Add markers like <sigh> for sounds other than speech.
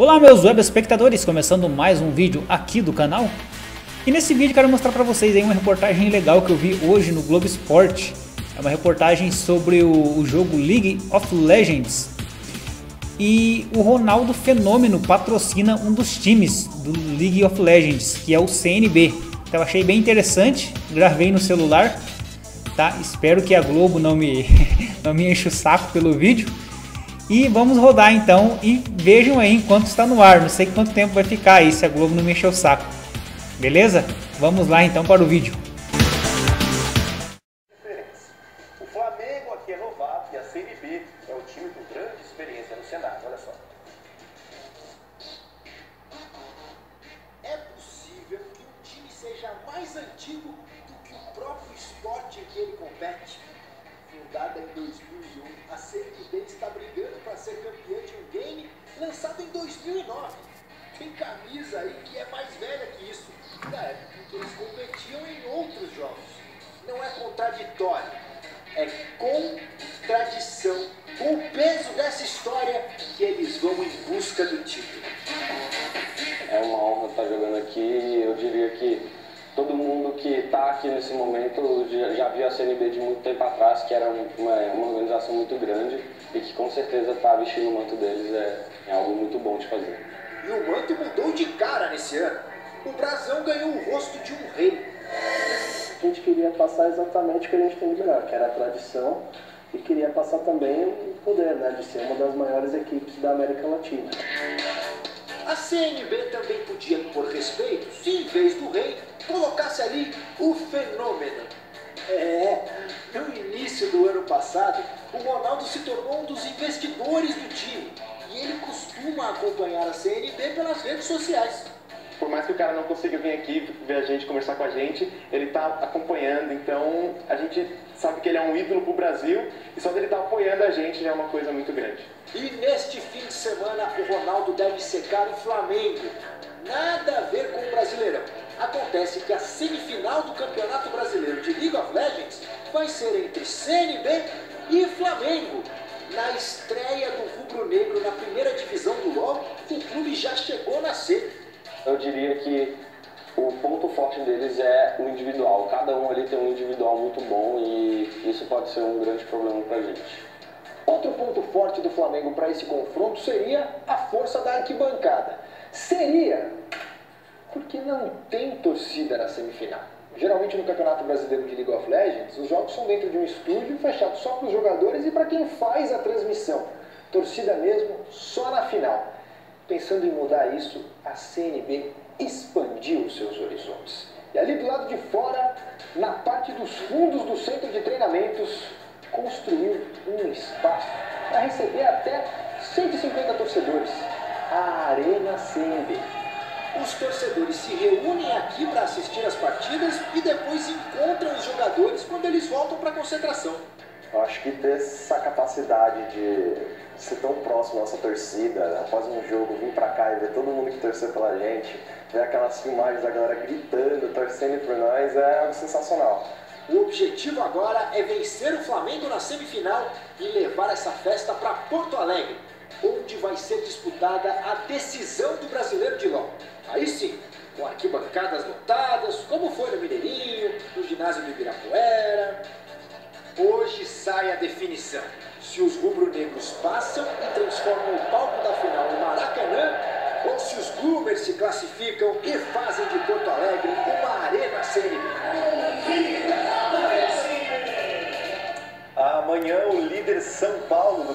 Olá meus web espectadores, começando mais um vídeo aqui do canal. E nesse vídeo quero mostrar para vocês aí uma reportagem legal que eu vi hoje no Globo Esporte. É uma reportagem sobre o, o jogo League of Legends. E o Ronaldo Fenômeno patrocina um dos times do League of Legends, que é o CNB. Então achei bem interessante, gravei no celular, tá? Espero que a Globo não me, <laughs> não me enche o saco pelo vídeo. E vamos rodar então e vejam aí enquanto está no ar. Não sei quanto tempo vai ficar aí se a Globo não mexer o saco. Beleza? Vamos lá então para o vídeo. O Flamengo aqui é novato e a CNB é o time com grande experiência no cenário. Olha só. É possível que um time seja mais antigo do que o próprio esporte em que ele compete? Fundada em 2001, a CNB está brigando para ser campeã de um game lançado em 2009. Tem camisa aí que é mais velha que isso, da época em que eles competiam em outros jogos. Não é contraditório, é contradição. Com o peso dessa história que eles vão em busca do título. É uma honra estar jogando aqui. Eu diria que todo mundo que está aqui nesse momento já, já, viu a CNB de muito tempo atrás, que era uma, uma organização muito grande e que com certeza estar tá vestindo o manto deles é, é, algo muito bom de fazer. E o manto mudou de cara nesse ano. O Brasão ganhou o rosto de um rei. A gente queria passar exatamente o que a gente tem de melhor, que era a tradição, e queria passar também o poder né, de ser uma das maiores equipes da América Latina. A CNB também podia impor respeito se, em vez do rei, colocasse ali o fenômeno. É, no início do ano passado, o Ronaldo se tornou um dos investidores do time e ele costuma acompanhar a CNB pelas redes sociais por mais que o cara não consiga vir aqui ver a gente, conversar com a gente, ele está acompanhando, então a gente sabe que ele é um ídolo pro Brasil e só dele estar tá apoiando a gente já é uma coisa muito grande. E neste fim de semana o Ronaldo deve secar o Flamengo. Nada a ver com o Brasileirão. Acontece que a semifinal do Campeonato Brasileiro de League of Legends vai ser entre CNB e Flamengo. Na estreia do Rubro Negro na primeira divisão do LoL, o clube já chegou na C eu diria que o ponto forte deles é o individual. Cada um ali tem um individual muito bom e isso pode ser um grande problema pra gente. Outro ponto forte do Flamengo para esse confronto seria a força da arquibancada. Seria porque não tem torcida na semifinal. Geralmente no Campeonato Brasileiro de League of Legends, os jogos são dentro de um estúdio fechado só para os jogadores e para quem faz a transmissão. Torcida mesmo só na final. Pensando em mudar isso, a CNB expandiu seus horizontes. E ali do lado de fora, na parte dos fundos do centro de treinamentos, construiu um espaço para receber até 150 torcedores. A Arena CNB. Os torcedores se reúnem aqui para assistir as partidas e depois encontram os jogadores quando eles voltam para a concentração. Eu acho que ter essa capacidade de ser tão próximo da nossa torcida, após um jogo, vir pra cá e ver todo mundo que torceu pela gente, ver aquelas filmagens da galera gritando, torcendo por nós, é algo sensacional. O objetivo agora é vencer o Flamengo na semifinal e levar essa festa para Porto Alegre, onde vai ser disputada a decisão do brasileiro de LOL. Aí sim, com arquibancadas lotadas, como foi no Mineirinho, no ginásio do Ibirapuera. Hoje sai a definição. Se os rubro-negros passam e transformam o palco da final em Maracanã, ou se os Bloomers se classificam e fazem de Porto Alegre uma arena CNB. Amanhã o líder São Paulo